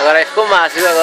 अगर यसको मासु अगर